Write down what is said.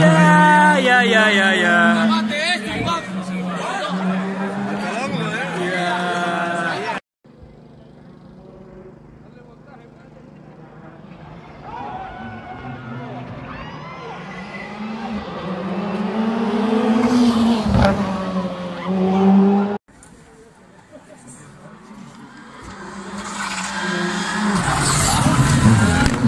Ya, ya, ya, ya, ya.